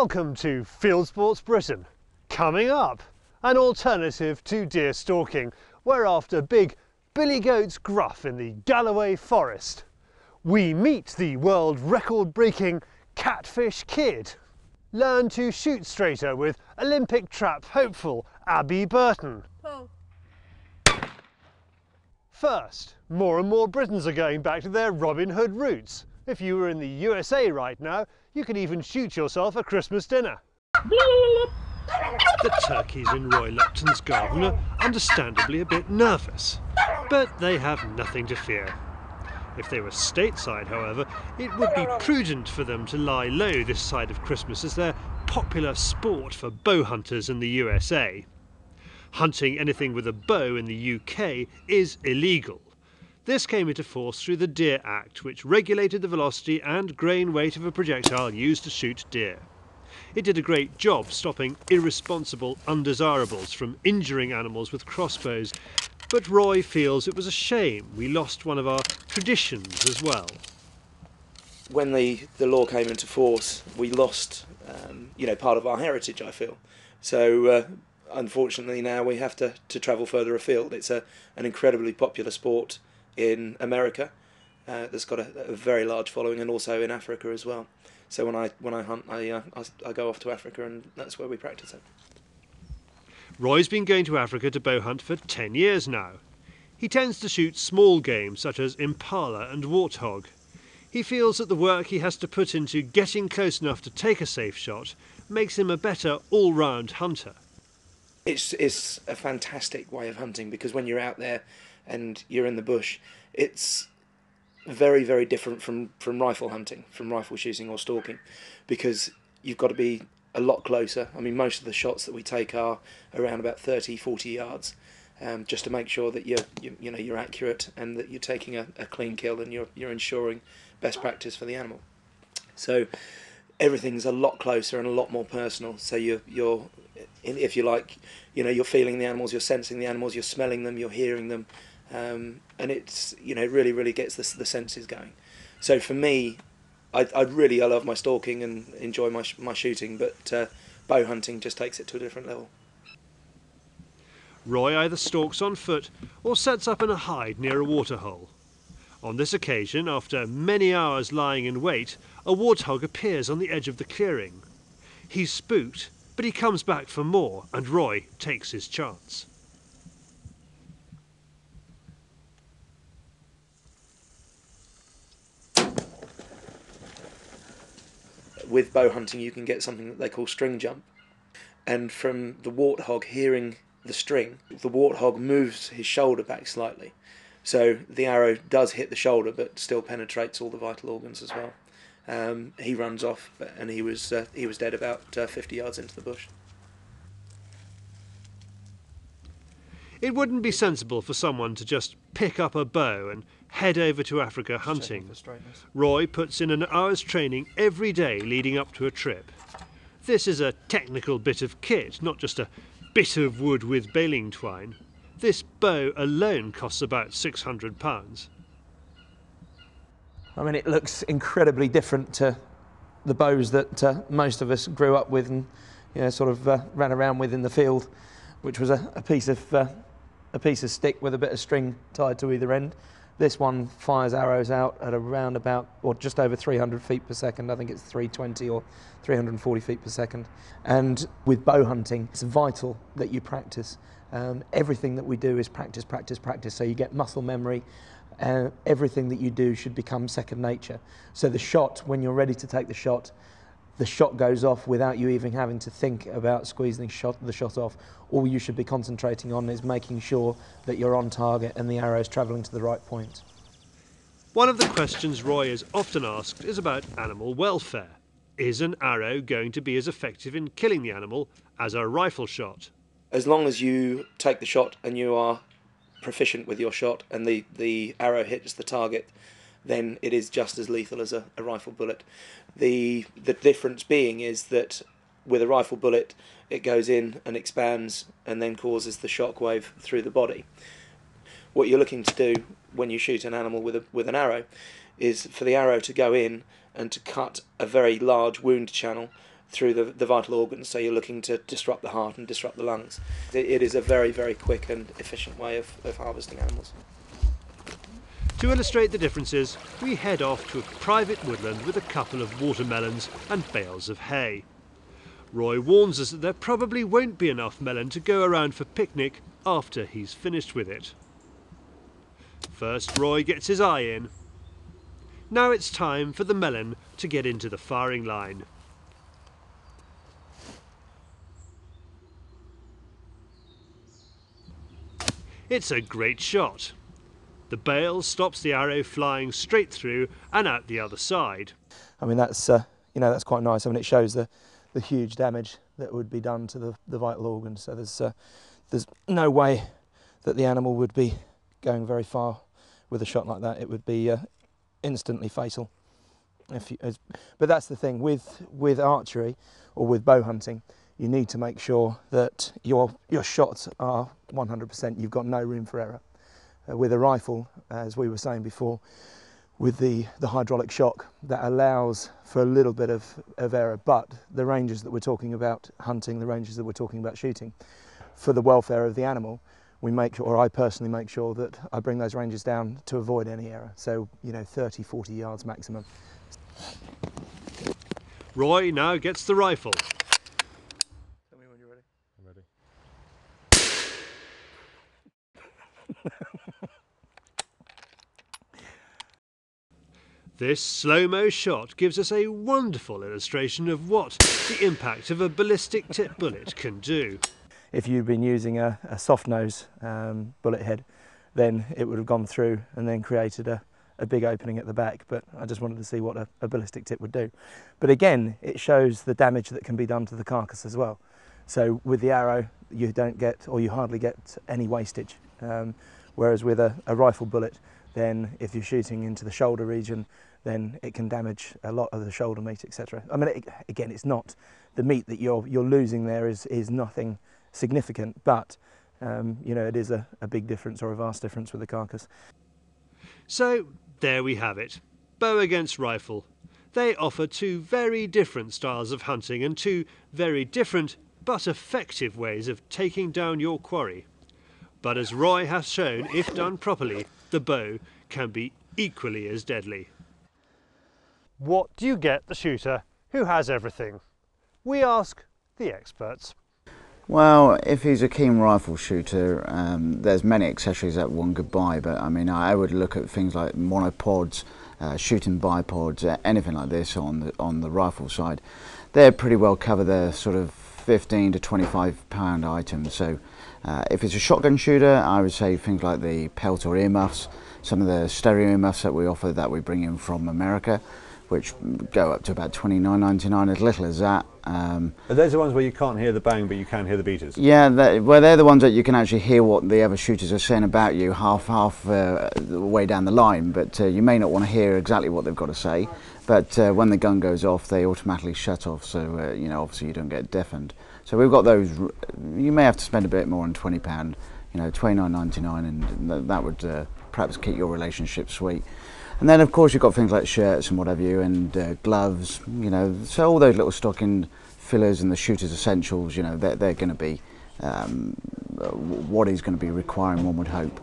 Welcome to Fieldsports Britain. Coming up, an alternative to deer stalking. We're after big billy goat's gruff in the Galloway Forest. We meet the world record breaking catfish kid. Learn to shoot straighter with Olympic trap hopeful Abbey Burton. First, more and more Britons are going back to their Robin Hood roots. If you were in the USA right now, you could even shoot yourself a Christmas dinner. The turkeys in Roy Lupton's garden are understandably a bit nervous, but they have nothing to fear. If they were stateside, however, it would be prudent for them to lie low this side of Christmas as they're popular sport for bow hunters in the USA. Hunting anything with a bow in the UK is illegal. This came into force through the Deer Act, which regulated the velocity and grain weight of a projectile used to shoot deer. It did a great job stopping irresponsible undesirables from injuring animals with crossbows, but Roy feels it was a shame we lost one of our traditions as well. When the, the law came into force, we lost, um, you know, part of our heritage. I feel so. Uh, unfortunately, now we have to, to travel further afield. It's a an incredibly popular sport in America. Uh, that's got a, a, very large following, and also in Africa as well. So when I when I hunt, I, uh, I, I go off to Africa, and that's where we practice it. Roy's been going to Africa to bow hunt for 10 years now. He tends to shoot small game such as impala and warthog. He feels that the work he has to put into getting close enough to take a safe shot makes him a better all-round hunter. It's, it's a fantastic way of hunting because when you're out there and you're in the bush, it's very, very different from, from rifle hunting, from rifle shooting or stalking, because you've got to be a lot closer. I mean, most of the shots that we take are around about 30, 40 yards, um, just to make sure that you're, you, you know, you're accurate and that you're taking a, a clean kill and you're, you're ensuring best practice for the animal. So everything's a lot closer and a lot more personal. So you're, you're, if you like, you know, you're feeling the animals, you're sensing the animals, you're smelling them, you're hearing them, um, and it's, you know, it really, really gets the, the senses going. So for me, I, I really I love my stalking and enjoy my my shooting, but uh, bow hunting just takes it to a different level. Roy either stalks on foot or sets up in a hide near a waterhole. On this occasion, after many hours lying in wait, a warthog appears on the edge of the clearing. He's spooked, but he comes back for more, and Roy takes his chance. With bow hunting, you can get something that they call string jump. And from the warthog hearing the string, the warthog moves his shoulder back slightly. So the arrow does hit the shoulder, but still penetrates all the vital organs as well. Um, he runs off, and he was uh, he was dead about uh, 50 yards into the bush. It wouldn't be sensible for someone to just pick up a bow and head over to Africa hunting. Roy puts in an hour's training every day leading up to a trip. This is a technical bit of kit, not just a bit of wood with baling twine. This bow alone costs about £600. I mean, it looks incredibly different to the bows that uh, most of us grew up with and you know, sort of uh, ran around with in the field, which was a, a piece of uh, a piece of stick with a bit of string tied to either end. This one fires arrows out at around about, or just over 300 feet per second. I think it's 320 or 340 feet per second. And with bow hunting, it's vital that you practice. Um, everything that we do is practice, practice, practice. So you get muscle memory. Uh, everything that you do should become second nature. So the shot, when you're ready to take the shot, the shot goes off without you even having to think about squeezing shot, the shot off. All you should be concentrating on is making sure that you're on target and the arrow is travelling to the right point. One of the questions Roy is often asked is about animal welfare. Is an arrow going to be as effective in killing the animal as a rifle shot? As long as you take the shot and you are proficient with your shot and the, the arrow hits the target, then it is just as lethal as a, a rifle bullet. The the difference being is that with a rifle bullet, it goes in and expands and then causes the shock wave through the body. What you're looking to do when you shoot an animal with a with an arrow is for the arrow to go in and to cut a very large wound channel through the, the vital organs. So you're looking to disrupt the heart and disrupt the lungs. It, it is a very, very quick and efficient way of, of harvesting animals. To illustrate the differences, we head off to a private woodland with a couple of watermelons and bales of hay. Roy warns us that there probably won't be enough melon to go around for picnic after he's finished with it. First, Roy gets his eye in. Now it's time for the melon to get into the firing line. It's a great shot. The bale stops the arrow flying straight through and out the other side. I mean, that's uh, you know that's quite nice. I mean, it shows the the huge damage that would be done to the, the vital organs. So there's uh, there's no way that the animal would be going very far with a shot like that. It would be uh, instantly fatal. If you, but that's the thing with with archery or with bow hunting, you need to make sure that your your shots are 100%. You've got no room for error. Uh, with a rifle, as we were saying before, with the, the hydraulic shock that allows for a little bit of, of error, but the ranges that we're talking about hunting, the ranges that we're talking about shooting, for the welfare of the animal, we make, or I personally make sure that I bring those ranges down to avoid any error. So, you know, 30, 40 yards maximum. Roy now gets the rifle. Tell me when you're ready. I'm ready. This slow-mo shot gives us a wonderful illustration of what the impact of a ballistic tip bullet can do. If you'd been using a, a soft nose um, bullet head, then it would have gone through and then created a, a big opening at the back. But I just wanted to see what a, a ballistic tip would do. But again, it shows the damage that can be done to the carcass as well. So with the arrow, you don't get, or you hardly get any wastage. Um, whereas with a, a rifle bullet, then if you're shooting into the shoulder region, then it can damage a lot of the shoulder meat, etc. I mean, it, again, it's not the meat that you're you're losing there is is nothing significant, but um, you know it is a, a big difference or a vast difference with the carcass. So there we have it. Bow against rifle. They offer two very different styles of hunting and two very different but effective ways of taking down your quarry. But as Roy has shown, if done properly, the bow can be equally as deadly. What do you get the shooter who has everything? We ask the experts. Well, if he's a keen rifle shooter, um, there's many accessories that one could buy, but I mean, I would look at things like monopods, uh, shooting bipods, uh, anything like this on the on the rifle side. They're pretty well cover their sort of 15 to 25 pound items. So, uh, if it's a shotgun shooter, I would say things like the Peltor earmuffs, some of the stereo earmuffs that we offer that we bring in from America which go up to about 29.99 as little as that um, Are those the ones where you can't hear the bang but you can hear the beaters? yeah that, well they're the ones that you can actually hear what the other shooters are saying about you half half uh, way down the line but uh, you may not want to hear exactly what they've got to say but uh, when the gun goes off they automatically shut off. So uh, you know obviously you don't get deafened. So we've got those you may have to spend a bit more on 20 pound you know 29.99 and th- that would uh, perhaps keep your relationship sweet. And then of course you've got things like shirts and what have you and uh, gloves you know. So all those little stocking fillers and the shooter's essentials you know they're, they're going to be um, what he's going to be requiring one would hope.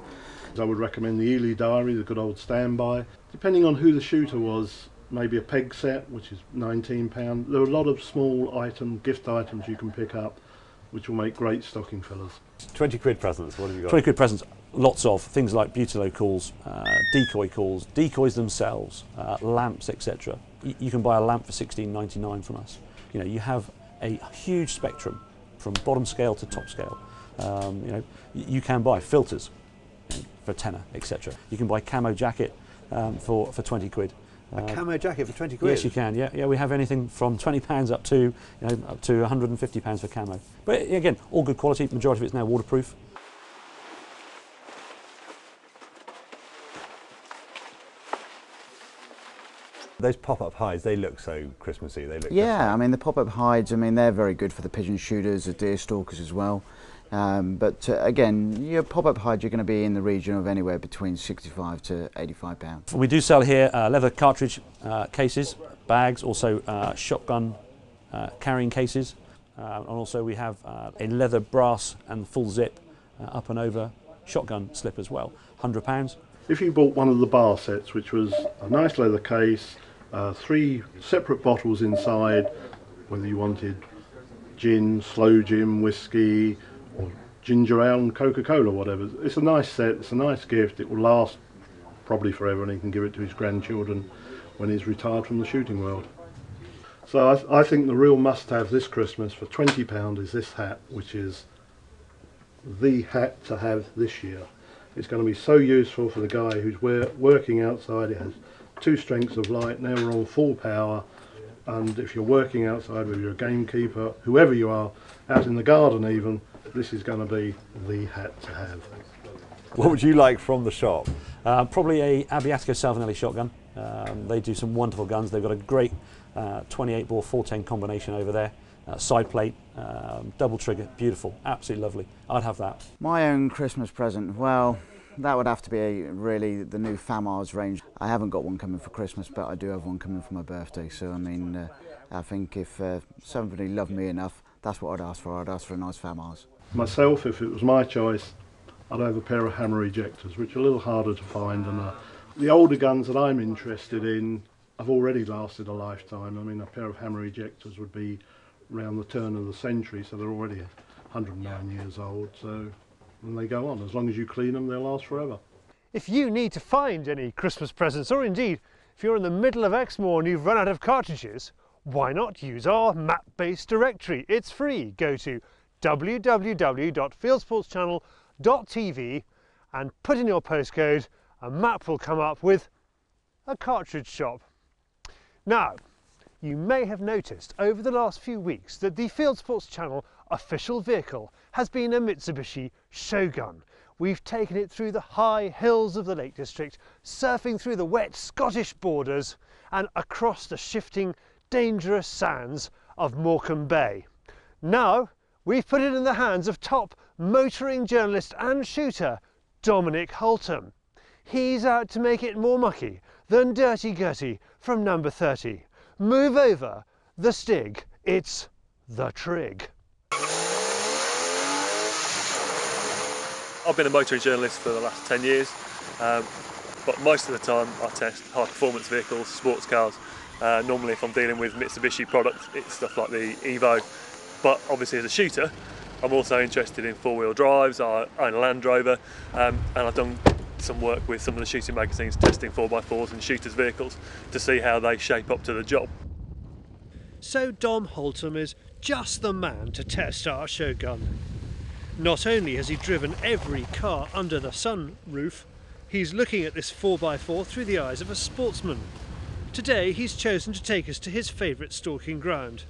I would recommend the Eley Diary, the good old standby. Depending on who the shooter was, maybe a peg set, which is £19. There are a lot of small item, gift items you can pick up, which will make great stocking fillers. 20 quid presents, what have you got? 20 quid presents, lots of things like Buttolo calls, uh, decoy calls, decoys themselves, uh, lamps, etc. Y- you can buy a lamp for 16.99 from us. You know, you have a huge spectrum from bottom scale to top scale. Um, you know, y- you can buy filters for tenner, etc. You can buy camo jacket um, for, for 20 quid. A Um, camo jacket for 20 quid? Yes, you can. Yeah, yeah. We have anything from twenty pounds up to you know up to one hundred and fifty pounds for camo. But again, all good quality. Majority of it's now waterproof. Those pop-up hides, they look so Christmassy. They look Yeah, I mean the pop-up hides. I mean they're very good for the pigeon shooters, the deer stalkers as well. Um, but uh, again, your pop-up hide you're going to be in the region of anywhere between 65 to 85 pounds. We do sell here uh, leather cartridge uh, cases, bags, also uh, shotgun uh, carrying cases, uh, and also we have uh, a leather brass and full zip uh, up and over shotgun slip as well, £100. If you bought one of the bar sets, which was a nice leather case, uh, three separate bottles inside, whether you wanted gin, sloe gin, whiskey, or ginger ale and Coca-Cola, whatever. It's a nice set. It's a nice gift. It will last probably forever, and he can give it to his grandchildren when he's retired from the shooting world. So I, I think the real must-have this Christmas for twenty pound is this hat, which is the hat to have this year. It's going to be so useful for the guy who's working outside. It has two strengths of light. Now we're on full power, and if you're working outside, whether you're a gamekeeper, whoever you are, out in the garden even, this is going to be the hat to have. What would you like from the shop? Uh, probably a Abbiatico Salvinelli shotgun. Um, they do some wonderful guns. They've got a great uh, 28 bore 410 combination over there. Uh, side plate, um, double trigger, beautiful, absolutely lovely. I'd have that. My own Christmas present, well, that would have to be a, really the new Famars range. I haven't got one coming for Christmas, but I do have one coming for my birthday. So, I mean, uh, I think if uh, somebody loved me enough, that's what I'd ask for. I'd ask for a nice Famars. Myself, if it was my choice, I'd have a pair of hammer ejectors, which are a little harder to find. And uh, the older guns that I'm interested in have already lasted a lifetime. I mean, a pair of hammer ejectors would be around the turn of the century, so they're already 109 years old. So, and they go on. As long as you clean them, they'll last forever. If you need to find any Christmas presents, or indeed if you're in the middle of Exmoor and you've run out of cartridges, why not use our map-based directory? It's free. Go to www.fieldsportschannel.tv and put in your postcode. A map will come up with a cartridge shop. Now, you may have noticed over the last few weeks that the Fieldsports Channel official vehicle has been a Mitsubishi Shogun. We've taken it through the high hills of the Lake District, surfing through the wet Scottish borders and across the shifting, dangerous sands of Morecambe Bay. Now, we've put it in the hands of top motoring journalist and shooter Dominic Hultham. He's out to make it more mucky than Dirty Gertie from number 30. Move over, the Stig, it's the Trig. I've been a motoring journalist for the last 10 years, um, but most of the time I test high performance vehicles, sports cars. Uh, normally, if I'm dealing with Mitsubishi products, it's stuff like the Evo. But obviously, as a shooter, I'm also interested in four wheel drives. I own a Land Rover, um, and I've done some work with some of the shooting magazines testing 4x4s and shooters' vehicles to see how they shape up to the job. So Dom Hultham is just the man to test our Shogun. Not only has he driven every car under the sun roof, he's looking at this 4x4 through the eyes of a sportsman. Today he's chosen to take us to his favourite stalking ground.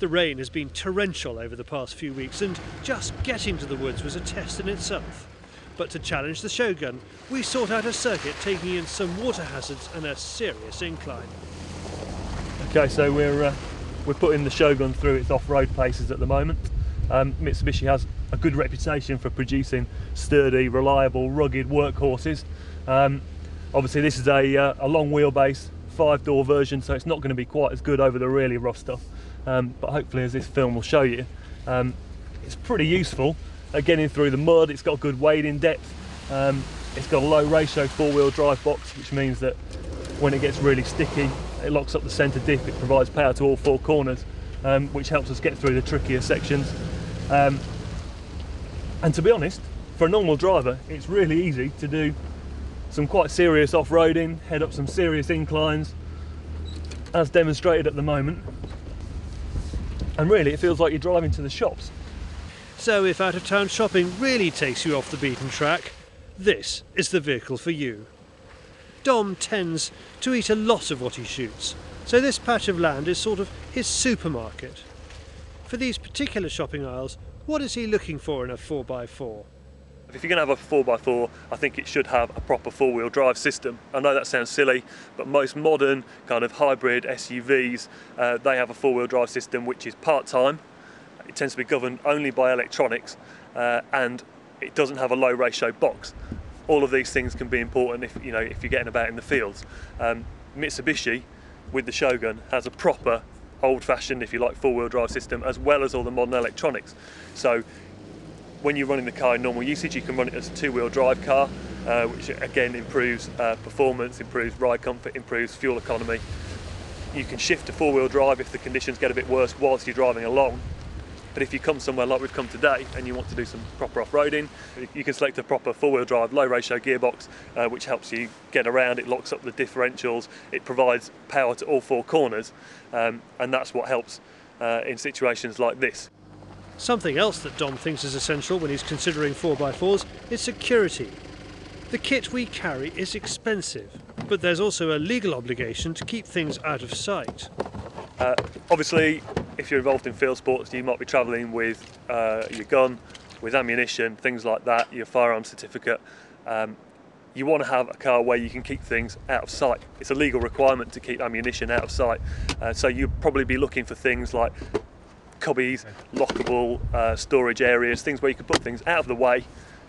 The rain has been torrential over the past few weeks and just getting to the woods was a test in itself. But to challenge the Shogun, we sought out a circuit taking in some water hazards and a serious incline. Okay, so we're uh, we're putting the Shogun through its off-road paces at the moment. Um, Mitsubishi has a good reputation for producing sturdy, reliable, rugged workhorses. Um, obviously, this is a, uh, a long wheelbase, five-door version, so it's not going to be quite as good over the really rough stuff. Um, but hopefully, as this film will show you, um, it's pretty useful at getting through the mud. It's got good wading depth. Um, it's got a low ratio four-wheel drive box, which means that when it gets really sticky, it locks up the centre diff. It provides power to all four corners, um, which helps us get through the trickier sections. Um, and to be honest, for a normal driver, it's really easy to do some quite serious off-roading, head up some serious inclines, as demonstrated at the moment. And really, it feels like you're driving to the shops. So if out of town shopping really takes you off the beaten track, this is the vehicle for you. Dom tends to eat a lot of what he shoots, so this patch of land is sort of his supermarket. For these particular shopping aisles, what is he looking for in a 4x4? If you're going to have a 4x4, I think it should have a proper four-wheel drive system. I know that sounds silly, but most modern kind of hybrid SUVs, uh, they have a four-wheel drive system which is part-time. It tends to be governed only by electronics, uh, and it doesn't have a low ratio box. All of these things can be important if you know if you're getting about in the fields. Um, Mitsubishi, with the Shogun, has a proper old-fashioned, if you like, four-wheel drive system, as well as all the modern electronics. So when you're running the car in normal usage, you can run it as a two-wheel drive car, uh, which again improves uh, performance, improves ride comfort, improves fuel economy. You can shift to four-wheel drive if the conditions get a bit worse whilst you're driving along. But if you come somewhere like we've come today and you want to do some proper off-roading, you can select a proper four-wheel drive, low-ratio gearbox, uh, which helps you get around. It locks up the differentials. It provides power to all four corners, um, and that's what helps uh, in situations like this. Something else that Dom thinks is essential when he's considering 4x4s is security. The kit we carry is expensive, but there's also a legal obligation to keep things out of sight. Uh, obviously, if you're involved in field sports, you might be travelling with uh, your gun, with ammunition, things like that, your firearm certificate. Um, you want to have a car where you can keep things out of sight. It's a legal requirement to keep ammunition out of sight. Uh, so you'd probably be looking for things like cubbies, lockable uh, storage areas, things where you can put things out of the way,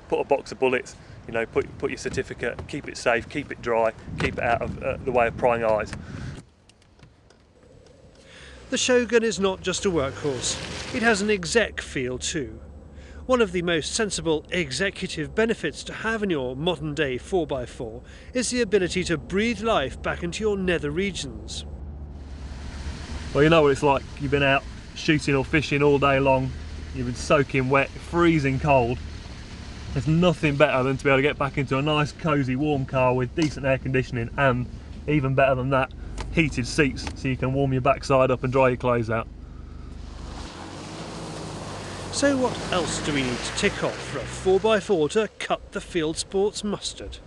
put a box of bullets, you know, put, put your certificate, keep it safe, keep it dry, keep it out of uh, the way of prying eyes. The Shogun is not just a workhorse, it has an exec feel too. One of the most sensible executive benefits to have in your modern day 4x4 is the ability to breathe life back into your nether regions. Well, you know what it's like. You've been out shooting or fishing all day long, you've been soaking wet, freezing cold. There's nothing better than to be able to get back into a nice, cosy, warm car with decent air conditioning and, even better than that, heated seats so you can warm your backside up and dry your clothes out. So what else do we need to tick off for a 4x4 to cut the field sports mustard?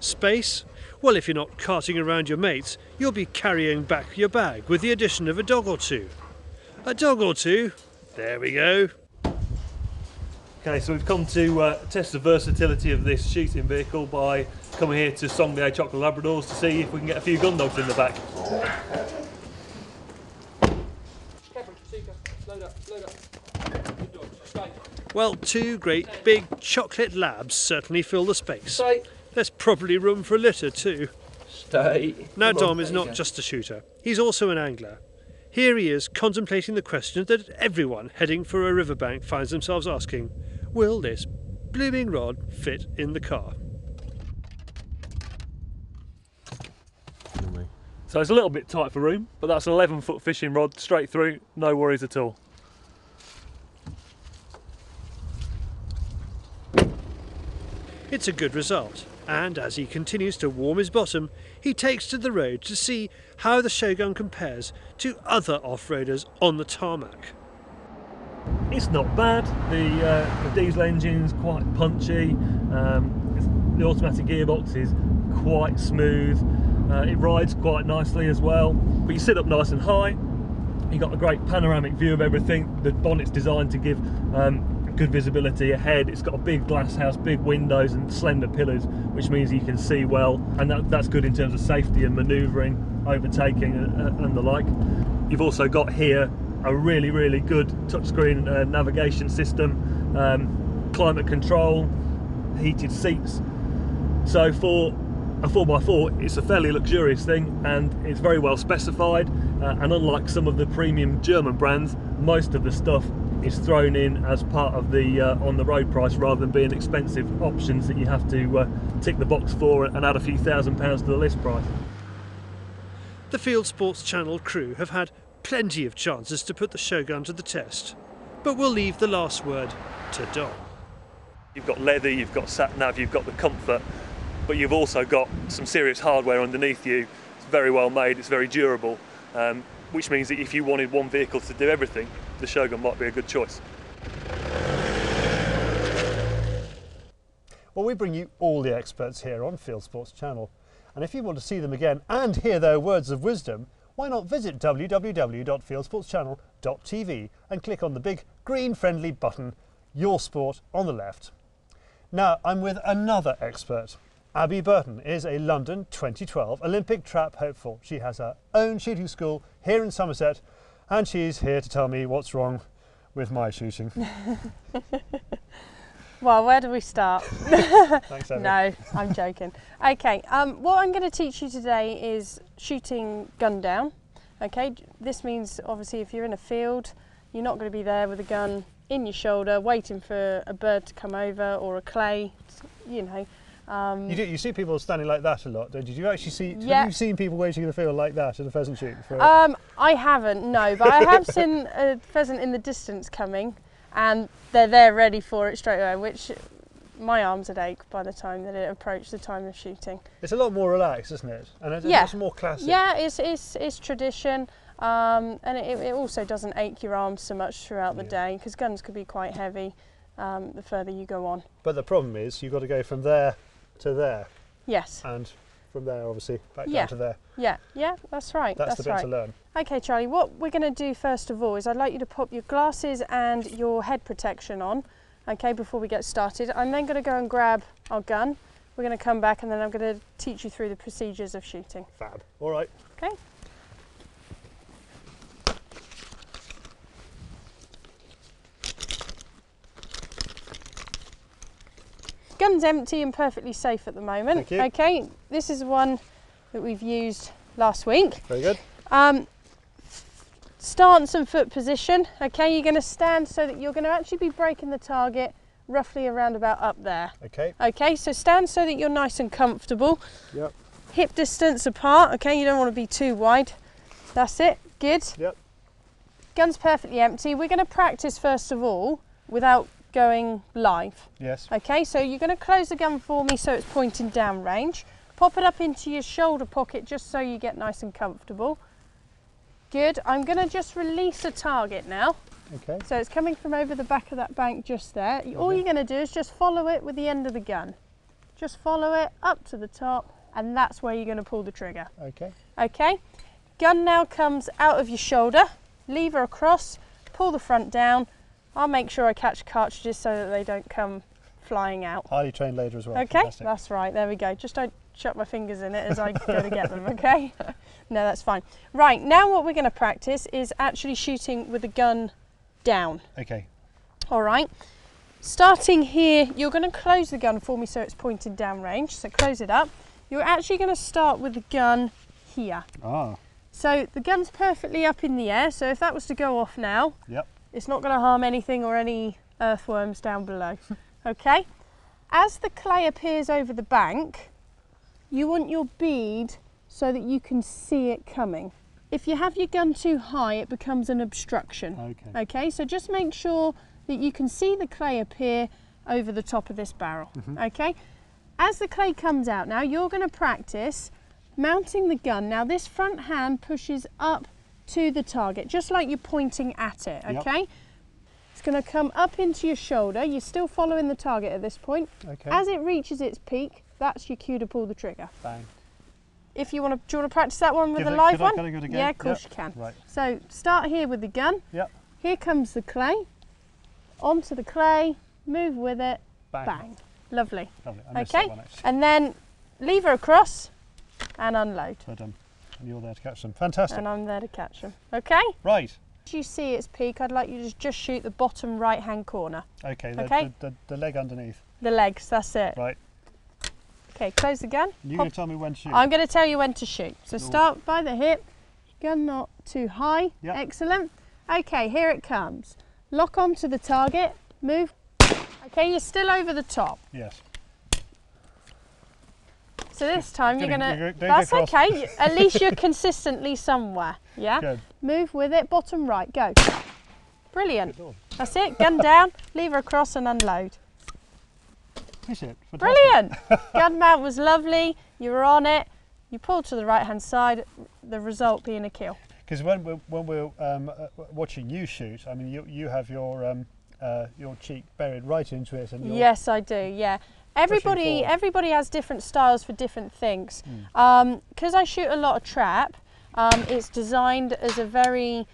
Space? Well, if you're not carting around your mates, you'll be carrying back your bag with the addition of a dog or two. A dog or two? There we go. Okay, so we've come to uh, test the versatility of this shooting vehicle by coming here to Songlier Chocolate Labradors to see if we can get a few gun dogs in the back. Well, two great big chocolate labs certainly fill the space. There's probably room for a litter too. Stay. Now, Dom is not just a shooter, he's also an angler. Here he is contemplating the question that everyone heading for a riverbank finds themselves asking Will this blooming rod fit in the car? So it's a little bit tight for room, but that's an 11 foot fishing rod straight through, no worries at all. It's a good result, and as he continues to warm his bottom, he takes to the road to see how the Shogun compares to other off-roaders on the tarmac. It's not bad. The, uh, the diesel engine's quite punchy. Um, the automatic gearbox is quite smooth. Uh, it rides quite nicely as well. But you sit up nice and high. You've got a great panoramic view of everything. The bonnet's designed to give um, good visibility ahead. It's got a big glass house, big windows, and slender pillars, which means you can see well, and that, that's good in terms of safety and manoeuvring, overtaking, and, and the like. You've also got here a really, really good touchscreen uh, navigation system, um, climate control, heated seats. So for a 4x4, it's a fairly luxurious thing and it's very well specified. Uh, and unlike some of the premium German brands, most of the stuff is thrown in as part of the uh, on the road price rather than being expensive options that you have to uh, tick the box for and add a few thousand pounds to the list price. The Fieldsports Channel crew have had plenty of chances to put the Shogun to the test, but we'll leave the last word to Dom. You've got leather, you've got sat nav, you've got the comfort, but you've also got some serious hardware underneath you. It's very well made, it's very durable, um, which means that if you wanted one vehicle to do everything, the Shogun might be a good choice. Well, we bring you all the experts here on Fieldsports Channel. And if you want to see them again and hear their words of wisdom, why not visit www.fieldsportschannel.tv and click on the big green friendly button, Your Sport, on the left. Now, I'm with another expert. Abbey Burton is a London 2012 Olympic trap hopeful. She has her own shooting school here in Somerset, and she's here to tell me what's wrong with my shooting. Well, where do we start? Thanks, Abbey. no, I'm joking. Okay, um, what I'm going to teach you today is shooting gun down. Okay, this means obviously if you're in a field, you're not going to be there with a gun in your shoulder waiting for a bird to come over or a clay, you know. Um, You do. You see people standing like that a lot, don't you? Do you actually see? Yeah. Have you seen people waiting in the field like that at a pheasant shoot? For, Um, I haven't, no, but I have seen a pheasant in the distance coming, and they're there ready for it straight away. Which my arms would ache by the time that it approached the time of shooting. it's a lot more relaxed, isn't it? And it's, Yeah. it's more classic. Yeah, it's it's, it's tradition, um, and it, it also doesn't ache your arms so much throughout the day because guns could be quite heavy um, the further you go on. But the problem is you've got to go from there to there, Yes. and from there obviously back Yeah. down to there. Yeah, yeah, that's right. That's, That's, the bit right. to learn. Okay, Charlie, what we're going to do first of all is I'd like you to pop your glasses and your head protection on, okay, before we get started. I'm then going to go and grab our gun. We're going to come back and then I'm going to teach you through the procedures of shooting. Fab. All right. Okay. Gun's empty and perfectly safe at the moment. Thank you. Okay, this is one that we've used last week. Very good. Um, stance and foot position. Okay, you're going to stand so that you're going to actually be breaking the target roughly around about up there. Okay. Okay, so stand so that you're nice and comfortable. Yep. Hip distance apart. Okay, you don't want to be too wide. That's it. Good. Yep. Gun's perfectly empty. We're going to practice first of all without going live. Yes. Okay, so you're going to close the gun for me so it's pointing down range. Pop it up into your shoulder pocket just so you get nice and comfortable. Good. I'm going to just release a target now. Okay. So it's coming from over the back of that bank just there. All you're going to do is just follow it with the end of the gun. Just follow it up to the top and that's where you're going to pull the trigger. Okay. Okay, gun now comes out of your shoulder, lever across, pull the front down. I'll make sure I catch cartridges so that they don't come flying out. Highly trained later as well. Okay, Fantastic. that's right, there we go. Just don't chuck my fingers in it as I go to get them, okay? no, that's fine. Right, now what we're going to practice is actually shooting with the gun down. Okay. All right. Starting here, you're going to close the gun for me so it's pointed down range. So close it up. You're actually going to start with the gun here. Ah. So the gun's perfectly up in the air. So if that was to go off now, Yep. It's not going to harm anything or any earthworms down below. okay. As the clay appears over the bank, you want your bead so that you can see it coming. If you have your gun too high, it becomes an obstruction. Okay. Okay, so just make sure that you can see the clay appear over the top of this barrel. Mm-hmm. Okay, as the clay comes out now, you're going to practice mounting the gun. Now, this front hand pushes up to the target, just like you're pointing at it. Yep. Okay, it's going to come up into your shoulder. You're still following the target at this point. Okay. As it reaches its peak, that's your cue to pull the trigger. Bang. If you want to, do you want to practice that one with Give a it- live one? I give it a go? Yeah, of course Yep. you can. Right. So start here with the gun. Yep. Here comes the clay. Onto the clay, move with it, Bang. bang. Lovely. Lovely. Okay. that one actually. And then lever across and unload. Well done. And you're there to catch them. Fantastic. And I'm there to catch them. Okay? Right. As you see its peak, I'd like you to just shoot the bottom right hand corner. Okay. The, Okay. The, the, the leg underneath. The legs, that's it. Right. Okay, close the gun. You're going to tell me when to shoot. I'm going to tell you when to shoot. So start by the hip, gun not too high. Yep. Excellent. Okay, here it comes. Lock onto the target, move. Okay, you're still over the top. Yes. So this time you're gonna. That's okay. At least you're consistently somewhere. Yeah. Good. Move with it. Bottom right. Go. Brilliant. That's it. Gun down. Lever across and unload. Is it? Fantastic. Brilliant. Gun mount was lovely. You were on it. You pulled to the right hand side. The result being a kill. Because when we're, when we're um, uh, watching you shoot, I mean, you, you have your um, uh, your cheek buried right into it, and Yes, I do. Yeah. Everybody. Hmm. everybody has different styles for different things. Because I shoot a lot of trap, um, it's designed as a very.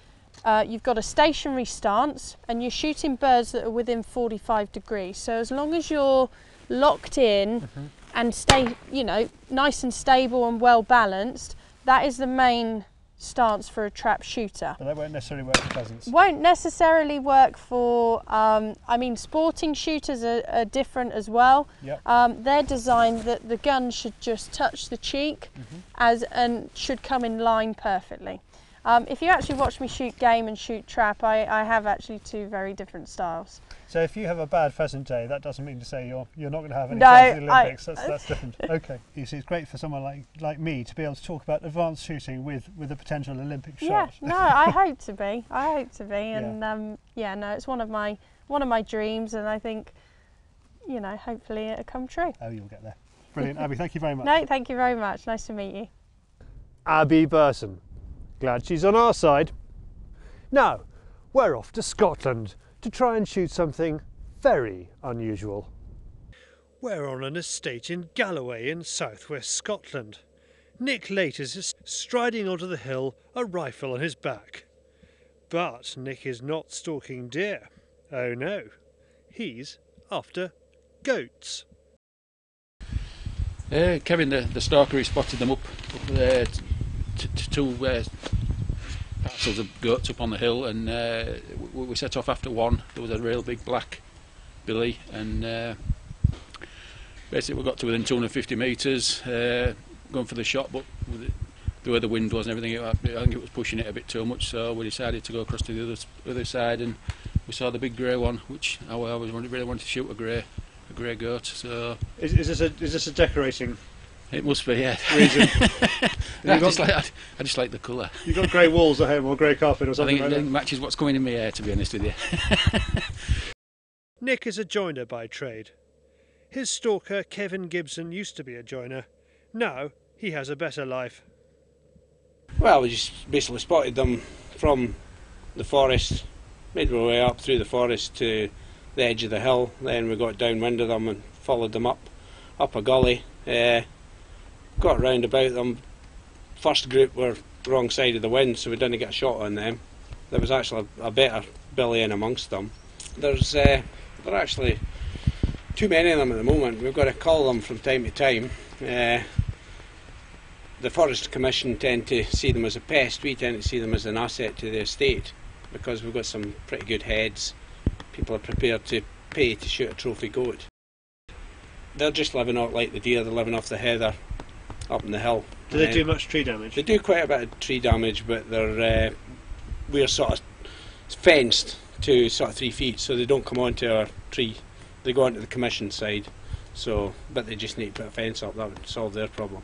Uh, you've got a stationary stance, and you're shooting birds that are within 45 degrees. So as long as you're locked in Mm-hmm. and stay, you know, nice and stable and well balanced, that is the main stance for a trap shooter but that won't necessarily work for pheasants. won't necessarily work for um, i mean sporting shooters are, are different as well Yep. um, they're designed that the gun should just touch the cheek Mm-hmm. as and should come in line perfectly Um, if you actually watch me shoot game and shoot trap, I, I have actually two very different styles. So if you have a bad pheasant day, that doesn't mean to say you're you're not going to have any No, chance at the I- that's, that's different. Okay. You see, it's great for someone like like me to be able to talk about advanced shooting with with a potential Olympic shot. Yeah, shot. no, I hope to be. I hope to be, and um, yeah, no, it's one of my one of my dreams, and I think, you know, hopefully it'll come true. Oh, you'll get there. Brilliant, Abbey. Thank you very much. No, thank you very much. Nice to meet you. Abbey Burton. Glad she's on our side. Now, we're off to Scotland to try and shoot something very unusual. We're on an estate in Galloway in southwest Scotland. Nick Laters is striding onto the hill, a rifle on his back. But Nick is not stalking deer. Oh no, he's after goats. Uh, Kevin, the, the stalker, he spotted them up, up there, t- t- t- two uh, parcels of goats up on the hill, and uh, we, we set off after one. There was a real big black billy, and uh, basically we got to within 250 metres, uh, going for the shot, but it, the way the wind was and everything, it, I think it was pushing it a bit too much, so we decided to go across to the other, other side, and we saw the big grey one, which I always wanted, really wanted to shoot a grey, a grey goat. So Is, is this a is this a decorating it must be, yeah. reason? I just like I, I just like the colour. You've got grey walls at home or grey carpet or something. I something think like it that? matches what's coming in my hair, to be honest with you. Nick is a joiner by trade. His stalker, Kevin Gibson, used to be a joiner. Now he has a better life. Well, we just basically spotted them from the forest, made our way up through the forest to the edge of the hill. Then we got downwind of them and followed them up, up a gully. Uh, got round about them. First group were wrong side of the wind, so we didn't get a shot on them. There was actually a, a better billy in amongst them. There's uh, there are actually too many of them at the moment. We've got to call them from time to time. Uh, the Forest Commission tend to see them as a pest, we tend to see them as an asset to the estate because we've got some pretty good heads. People are prepared to pay to shoot a trophy goat. They're just living out like the deer, they're living off the heather up in the hill. Do they do much tree damage? They do quite a bit of tree damage, but they're uh, we're sort of fenced to sort of three feet, so they don't come onto our tree. They go onto the commission side. So, but they just need to put a fence up. That would solve their problem.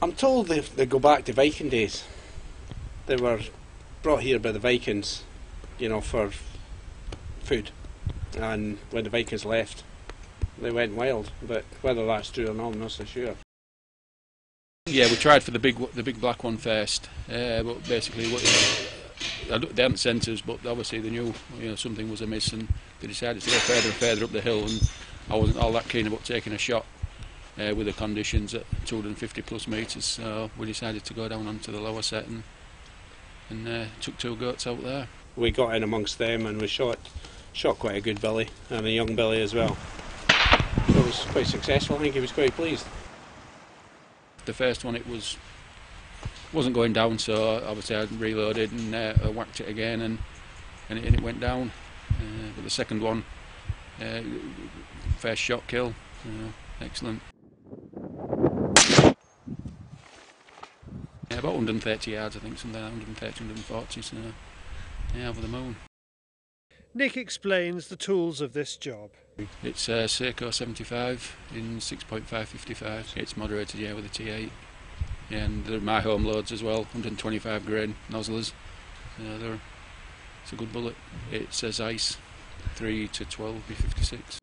I'm told they, they go back to Viking days. They were brought here by the Vikings, you know, for food. And when the Vikings left, they went wild. But whether that's true or not, I'm not so sure. Yeah, we tried for the big the big black one first, uh, but basically what, they hadn't sent us, but obviously they knew you know something was amiss, and they decided to go further and further up the hill. And I wasn't all that keen about taking a shot uh, with the conditions at 250 plus metres, so we decided to go down onto the lower set and and uh, took two goats out there. we got in amongst them and we shot shot quite a good billy and a young billy as well. So it was quite successful. I think he was quite pleased. The first one it was wasn't going down, so obviously I reloaded and uh, I whacked it again, and and it, and it went down. Uh, but the second one, uh, first shot kill, uh, excellent. Yeah, about 130 yards, I think, something like 130, 140. So yeah, over the moon. Nick explains the tools of this job. It's uh, Sako 75 in 6.555. It's moderated, yeah, with a T8. Yeah, and they're my home loads as well, 125 grain Noslers. Uh, they're, it's a good bullet. It's a Zeiss, 3 to 12 B56.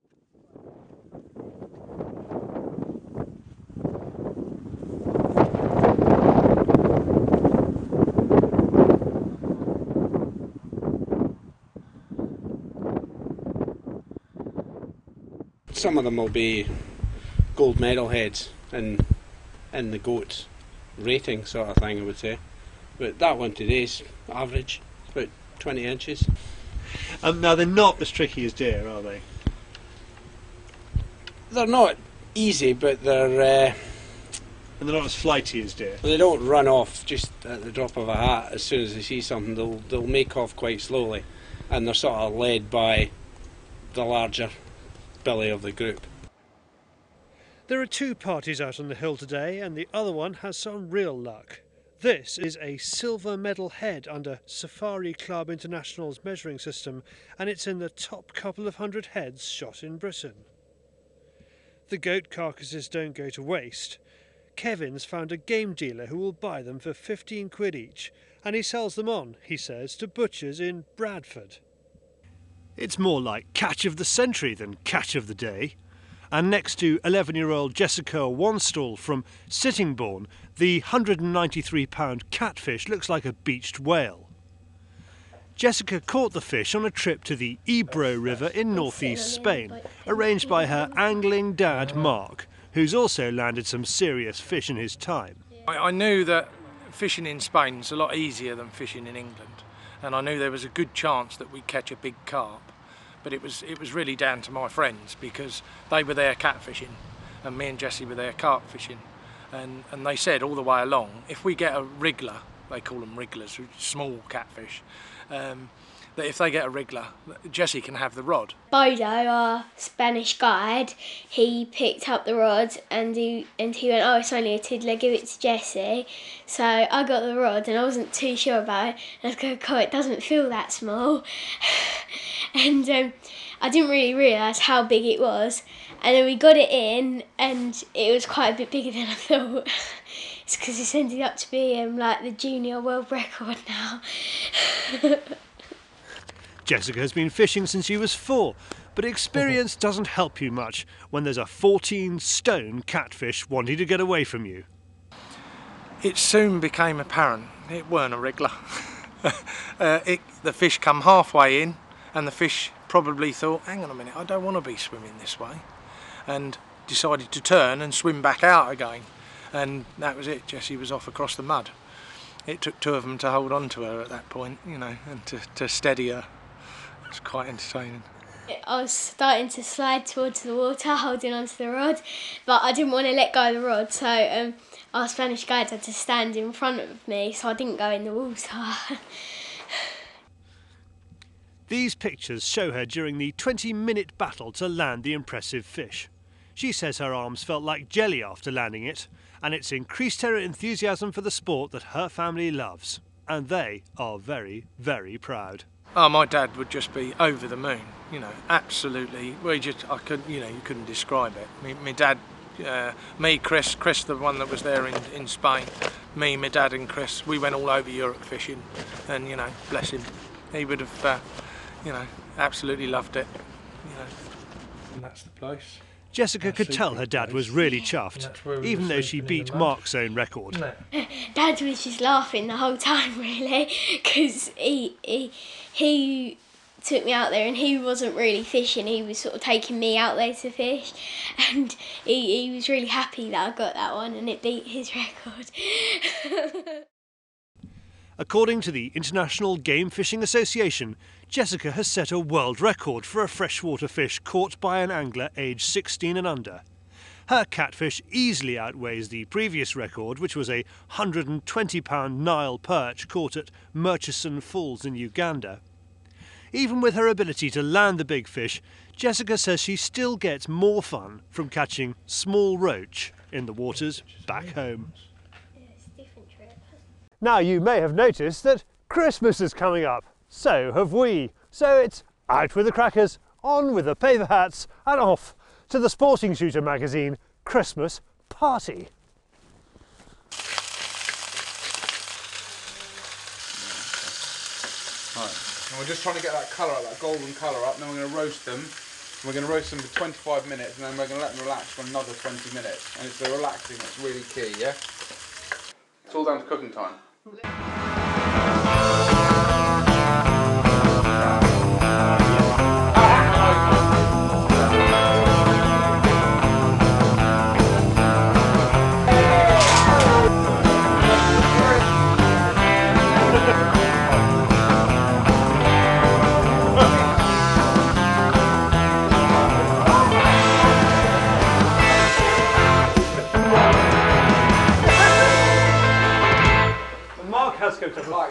Some of them will be gold medal heads in in the goat rating sort of thing, I would say. But that one today's average, about 20 inches. Um, now they're not as tricky as deer, are they? They're not easy, but they're uh, And they're not as flighty as deer. they don't run off just at the drop of a hat. As soon as they see something, they'll they'll make off quite slowly, and they're sort of led by the larger belly of the group. There are two parties out on the hill today, and the other one has some real luck. This is a silver medal head under Safari Club International's measuring system, and it's in the top couple of hundred heads shot in Britain. The goat carcasses don't go to waste. Kevin's found a game dealer who will buy them for 15 quid each, and he sells them on, he says, to butchers in Bradford. It's more like catch of the century than catch of the day. And next to 11 year old Jessica Wanstall from Sittingbourne, the £193 catfish looks like a beached whale. Jessica caught the fish on a trip to the Ebro River in northeast Spain, arranged by her angling dad Mark, who's also landed some serious fish in his time. I, I knew that fishing in Spain is a lot easier than fishing in England, and I knew there was a good chance that we'd catch a big carp. But it was it was really down to my friends because they were there catfishing, and me and Jesse were there carp fishing, and and they said all the way along, if we get a wriggler, they call them wrigglers, small catfish, um, that if they get a wriggler, Jesse can have the rod. Bodo, our Spanish guide, he picked up the rod and he and he went, "Oh, it's only a tiddler. Give it to Jesse." So I got the rod and I wasn't too sure about it. And I was going, "God, it doesn't feel that small," and um, I didn't really realise how big it was. And then we got it in, and it was quite a bit bigger than I thought. it's because it's ended up to be um, like the junior world record now. Jessica has been fishing since she was four, but experience doesn't help you much when there's a 14 stone catfish wanting to get away from you. It soon became apparent it weren't a wriggler. uh, it, the fish come halfway in, and the fish probably thought, hang on a minute, I don't want to be swimming this way, and decided to turn and swim back out again. And that was it, Jessie was off across the mud. It took two of them to hold on to her at that point, you know, and to, to steady her. It was quite entertaining. I was starting to slide towards the water, holding onto the rod, but I didn't want to let go of the rod, so um, our Spanish guide had to stand in front of me, so I didn't go in the water. These pictures show her during the 20 minute battle to land the impressive fish. She says her arms felt like jelly after landing it, and it's increased her enthusiasm for the sport that her family loves. And they are very, very proud. Oh, my dad would just be over the moon, you know, absolutely. Well, just, I could, you know, you couldn't describe it. Me, dad, uh, me, Chris, Chris, the one that was there in, in Spain, me, my dad, and Chris, we went all over Europe fishing, and you know, bless him, he would have, uh, you know, absolutely loved it, you know. And that's the place. Jessica could tell her dad was really chuffed, even though she beat Mark's own record. Dad was just laughing the whole time, really, because he, he, he took me out there and he wasn't really fishing, he was sort of taking me out there to fish, and he, he was really happy that I got that one and it beat his record. According to the International Game Fishing Association, Jessica has set a world record for a freshwater fish caught by an angler aged 16 and under. Her catfish easily outweighs the previous record, which was a 120 pound Nile perch caught at Murchison Falls in Uganda. Even with her ability to land the big fish, Jessica says she still gets more fun from catching small roach in the waters back home. It's a different trip. Now you may have noticed that Christmas is coming up. So have we. So it's out with the crackers, on with the paper hats, and off to the Sporting Shooter magazine Christmas party. Right. And we're just trying to get that colour up, that golden colour up, then we're going to roast them. We're going to roast them for 25 minutes, and then we're going to let them relax for another 20 minutes. And it's the relaxing that's really key, yeah? It's all down to cooking time.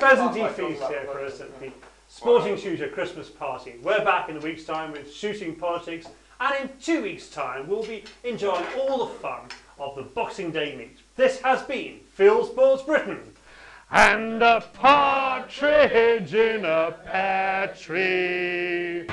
Cooked up a pheasanty feast here for us at the Sporting Shooter Christmas party. We're back in a week's time with shooting politics, and in two weeks' time, we'll be enjoying all the fun of the Boxing Day meet. This has been Fieldsports Britain. and a partridge in a pear tree.